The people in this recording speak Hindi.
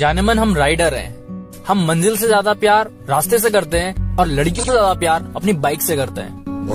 जाने मन हम राइडर हैं। हम मंजिल से ज़्यादा प्यार, रास्ते से करते हैं और लड़कियों से ज़्यादा प्यार अपनी बाइक से करते हैं।